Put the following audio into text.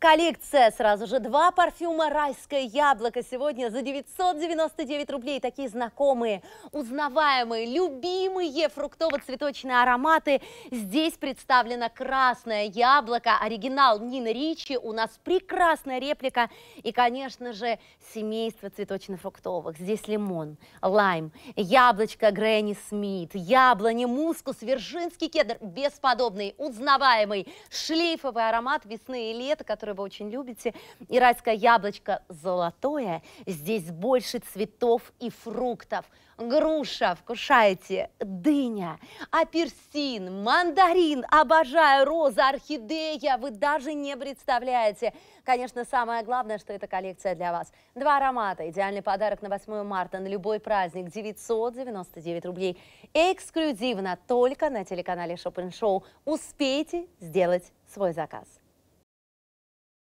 Коллекция сразу же. Два парфюма «Райское яблоко» сегодня за 999 рублей. Такие знакомые, узнаваемые, любимые фруктово-цветочные ароматы. Здесь представлено «Красное яблоко», оригинал Нина Ричи. У нас прекрасная реплика. И, конечно же, семейство цветочно-фруктовых. Здесь лимон, лайм, яблочко Грэнни Смит, яблони, мускус, вирджинский кедр. Бесподобный, узнаваемый, шлейфовый аромат весны и лета, который который вы очень любите. И райское яблочко золотое. Здесь больше цветов и фруктов. Груша, вкушайте, дыня, апельсин, мандарин, обожаю, роза, орхидея, вы даже не представляете. Конечно, самое главное, что эта коллекция для вас. Два аромата, идеальный подарок на 8 марта, на любой праздник, 999 рублей. Эксклюзивно только на телеканале Шопен Шоу. Успейте сделать свой заказ.